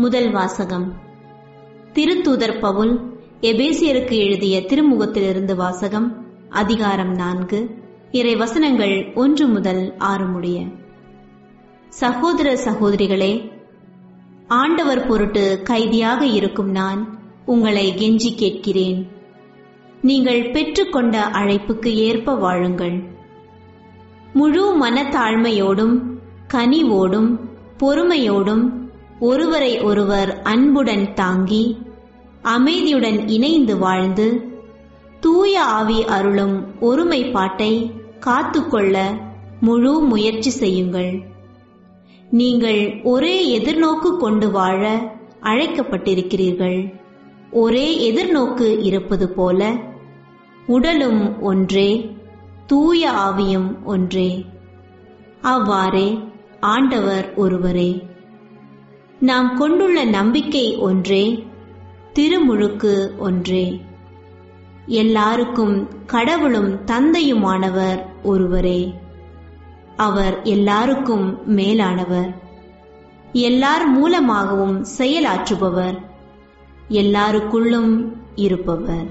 முதல் வாசகம். திருத்தூதர் பவுல் எபேசியருக்கு எழுதிய திருமுகத்திலிருந்து வாசகம் அதிகாரம் நான்கு இறை வசனங்கள் ஒன்று முதல் ஆறு முடிய. சகோதர சகோதரிகளே ஆண்டவர் பொருட்டு கைதியாக இருக்கும் நான் உங்களை கெஞ்சி கேட்கிறேன். நீங்கள் பெற்றுக்கொண்ட அழைப்புக்கு ஏற்ப வாழுங்கள். முழு மனத்தாழ்மையோடும் கனிவோடும் பொறுமையோடும் ஒருவரை ஒருவர் அன்புடன் தாங்கி அமைதியுடன் இணைந்து வாழ்ந்து தூய ஆவி அருளும் ஒருமைப்பாட்டை காத்துக்கொள்ள முழு முயற்சி செய்யுங்கள். நீங்கள் ஒரே எதிர்நோக்கு கொண்டு வாழ அழைக்கப்பட்டிருக்கிறீர்கள். ஒரே எதிர்நோக்கு இருப்பது போல உடலும் ஒன்றே தூய ஆவியும் ஒன்றே. அவ்வாறே ஆண்டவர் ஒருவரே. நாம் கொண்டுள்ள நம்பிக்கை ஒன்றே திருமுழுக்கு ஒன்றே. எல்லாருக்கும் கடவுளும் தந்தையுமானவர் ஒருவரே. அவர் எல்லாருக்கும் மேலானவர். எல்லார் மூலமாகவும் செயலாற்றுபவர். எல்லாருக்குள்ளும் இருப்பவர்.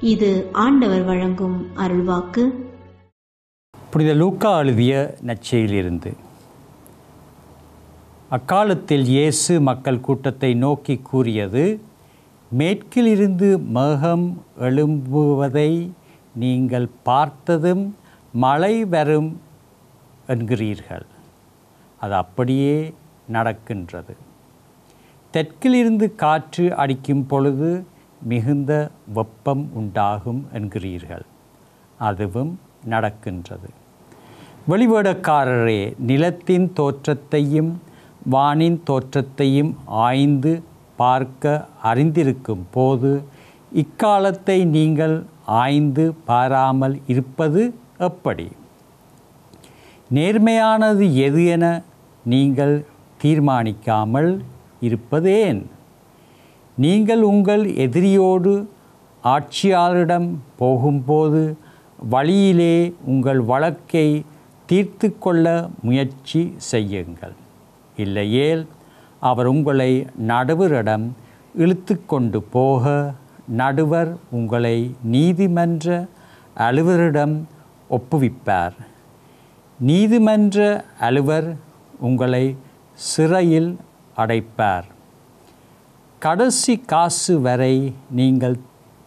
இது ஆண்டவர் வழங்கும் அருள்வாக்கு. புனித லூக்கா எழுதிய நச்சையிலிருந்து அக்காலத்தில் இயேசு மக்கள் கூட்டத்தை நோக்கி கூறியது மேற்கிலிருந்து மேகம் எழும்புவதை நீங்கள் பார்த்ததும் மழை வரும் என்கிறீர்கள். அது அப்படியே நடக்கின்றது. தெற்கிலிருந்து காற்று அடிக்கும் பொழுது மிகுந்த வெப்பம் உண்டாகும் என்கிறீர்கள். அதுவும் நடக்கின்றது. வெளிவேடக்காரரே நிலத்தின் தோற்றத்தையும் வானின் தோற்றத்தையும் ஆய்ந்து பார்க்க அறிந்திருக்கும் போது இக்காலத்தை நீங்கள் ஆய்ந்து பாராமல் இருப்பது எப்படி? நேர்மையானது எது என நீங்கள் தீர்மானிக்காமல் இருப்பதேன்? நீங்கள் உங்கள் எதிரியோடு ஆட்சியாளரிடம் போகும்போது வழியிலே உங்கள் வழக்கை தீர்த்து கொள்ள முயற்சி செய்யுங்கள். இல்லையேல் அவர் உங்களை நடுவரிடம் இழுத்து கொண்டு போக நடுவர் உங்களை நீதிமன்ற அலுவரிடம் ஒப்புவிப்பார். நீதிமன்ற அலுவர் உங்களை சிறையில் அடைப்பார். கடைசி காசு வரை நீங்கள்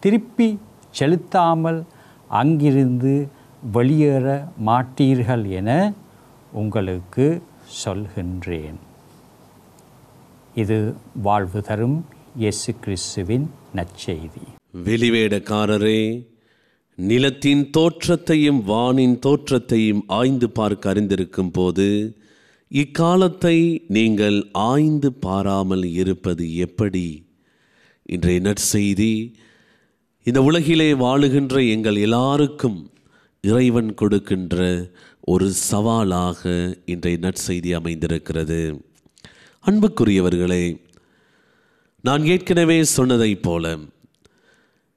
திருப்பி செலுத்தாமல் அங்கிருந்து வெளியேற மாட்டீர்கள் என உங்களுக்கு சொல்கின்றேன். இது வாழ்வு தரும் இயேசு கிறிஸ்துவின் நற்செய்தி. வெளிவேடக்காரரே நிலத்தின் தோற்றத்தையும் வானின் தோற்றத்தையும் ஆய்ந்து பார்க்க அறிந்திருக்கும் போது இக்காலத்தை நீங்கள் ஆய்ந்து பாராமல் இருப்பது எப்படி? இன்றைய நற்செய்தி இந்த உலகிலே வாழுகின்ற எங்கள் எல்லாருக்கும் இறைவன் கொடுக்கின்ற ஒரு சவாலாக இன்றைய நற்செய்தி அமைந்திருக்கிறது. அன்புக்குரியவர்களே நான் ஏற்கனவே சொன்னதைப் போல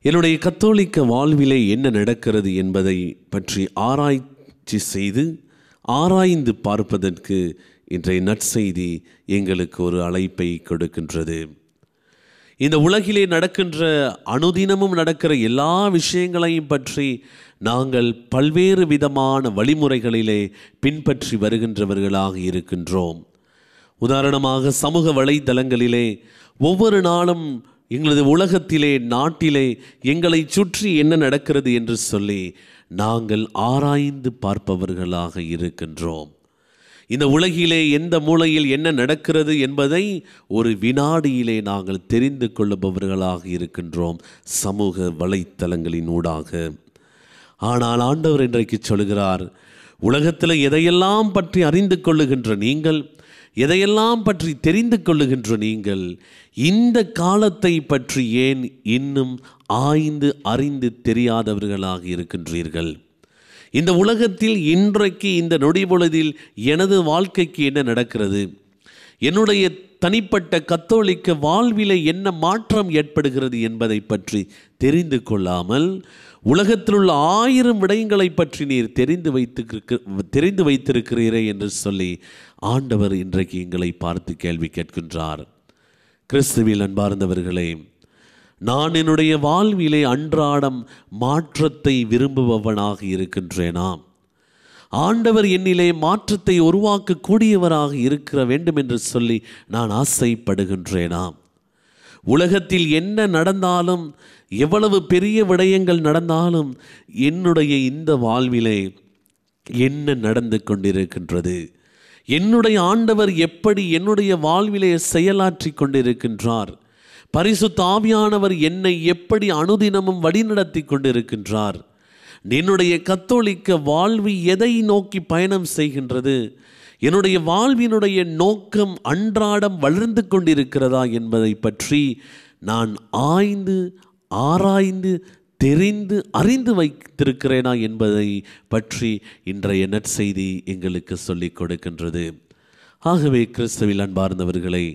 என்னுடைய கத்தோலிக்க வாழ்விலே என்ன நடக்கிறது என்பதை பற்றி ஆராய்ச்சி செய்து ஆராய்ந்து பார்ப்பதற்கு இன்றைய நற்செய்தி எங்களுக்கு ஒரு அழைப்பை கொடுக்கின்றது. இந்த உலகிலே நடக்கின்ற அனுதினமும் நடக்கிற எல்லா விஷயங்களையும் பற்றி நாங்கள் பல்வேறு விதமான வழிமுறைகளிலே பின்பற்றி வருகின்றவர்களாக இருக்கின்றோம். உதாரணமாக சமூக வலைதளங்களிலே ஒவ்வொரு நாளும் எங்களது உலகத்திலே நாட்டிலே எங்களை சுற்றி என்ன நடக்கிறது என்று சொல்லி நாங்கள் ஆராய்ந்து பார்ப்பவர்களாக இருக்கின்றோம். இந்த உலகிலே எந்த மூலையில் என்ன நடக்கிறது என்பதை ஒரு வினாடியிலே நாங்கள் தெரிந்து கொள்ளுபவர்களாக இருக்கின்றோம் சமூக வலைத்தளங்களின் ஊடாக. ஆனால் ஆண்டவர் இன்றைக்கு சொல்கிறார் உலகத்தில் எதையெல்லாம் பற்றி அறிந்து கொள்ளுகின்ற நீங்கள் எதையெல்லாம் பற்றி தெரிந்து கொள்ளுகின்ற நீங்கள் இந்த காலத்தை பற்றி ஏன் இன்னும் ஆய்ந்து அறிந்து தெரியாதவர்களாக இருக்கின்றீர்கள்? இந்த உலகத்தில் இன்றைக்கு இந்த நொடி பொழுதில் எனது வாழ்க்கைக்கு என்ன நடக்கிறது? என்னுடைய தனிப்பட்ட கத்தோலிக்க வாழ்விலே என்ன மாற்றம் ஏற்படுகிறது என்பதை பற்றி தெரிந்து கொள்ளாமல் உலகத்தில் உள்ள ஆயிரம் விடயங்களை பற்றி நீர் தெரிந்து வைத்து தெரிந்து வைத்திருக்கிறீரே என்று சொல்லி ஆண்டவர் இன்றைக்கு எங்களை பார்த்து கேள்வி கேட்கின்றார். கிறிஸ்துவில் அன்பார்ந்தவர்களே நான் என்னுடைய வாழ்விலே அன்றாடம் மாற்றத்தை விரும்புபவனாக இருக்கின்றேனாம் ஆண்டவர் என்னிலே மாற்றத்தை உருவாக்கக்கூடியவராக இருக்கிற வேண்டும் என்று சொல்லி நான் ஆசைப்படுகின்றேனாம் உலகத்தில் என்ன நடந்தாலும் எவ்வளவு பெரிய விடயங்கள் நடந்தாலும் என்னுடைய இந்த வாழ்விலே என்ன நடந்து கொண்டிருக்கின்றது? என்னுடைய ஆண்டவர் எப்படி என்னுடைய வாழ்விலே செயலாற்றி கொண்டிருக்கின்றார்? பரிசுத்த ஆவியானவர் என்னை எப்படி அனுதினமும் வழிநடத்தி கொண்டிருக்கின்றார்? என்னுடைய கத்தோலிக்க வாழ்வு எதை நோக்கி பயணம் செய்கின்றது? என்னுடைய வாழ்வினுடைய நோக்கம் அன்றாடம் வளர்ந்து கொண்டிருக்கிறதா என்பதை பற்றி நான் ஆய்ந்து ஆராய்ந்து தெரிந்து அறிந்து வைத்திருக்கிறேனா என்பதை பற்றி இன்றைய நற்செய்தி எங்களுக்கு சொல்லிக் கொடுக்கின்றது. ஆகவே கிறிஸ்துவில் அன்பார்ந்தவர்களை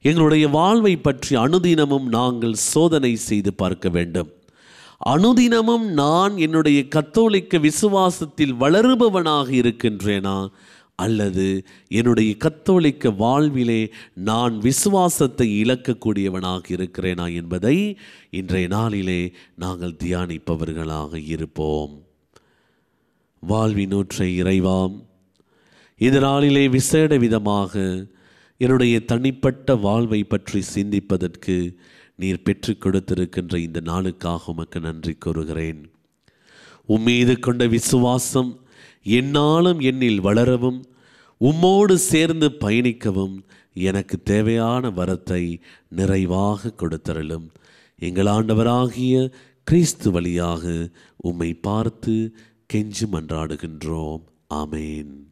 எங்களுடைய வாழ்வை பற்றி அனுதினமும் நாங்கள் சோதனை செய்து பார்க்க வேண்டும். அனுதினமும் நான் என்னுடைய கத்தோலிக்க விசுவாசத்தில் வளருபவனாக இருக்கின்றேனா? அல்லது என்னுடைய கத்தோலிக்க வாழ்விலே நான் விசுவாசத்தை இழக்கக்கூடியவனாக இருக்கிறேனா என்பதை இன்றைய நாளிலே நாங்கள் தியானிப்பவர்களாக இருப்போம். வாழ்வினூற்றை இறைவாம். இதனாலிலே விசேட விதமாக என்னுடைய தனிப்பட்ட வாழ்வை பற்றி சிந்திப்பதற்கு நீர் பெற்றுக் கொடுத்திருக்கின்ற இந்த நாளுக்காக உமக்கு நன்றி கூறுகிறேன். உம்மீது கொண்ட விசுவாசம் என்னாலும் என்னில் வளரவும் உம்மோடு சேர்ந்து பயணிக்கவும் எனக்கு தேவையான வரத்தை நிறைவாக கொடுத்தருளும். எங்கள் ஆண்டவராகிய கிறிஸ்து வழியாக உம்மை பார்த்து கெஞ்சு மன்றாடுகின்றோம் ஆமேன்.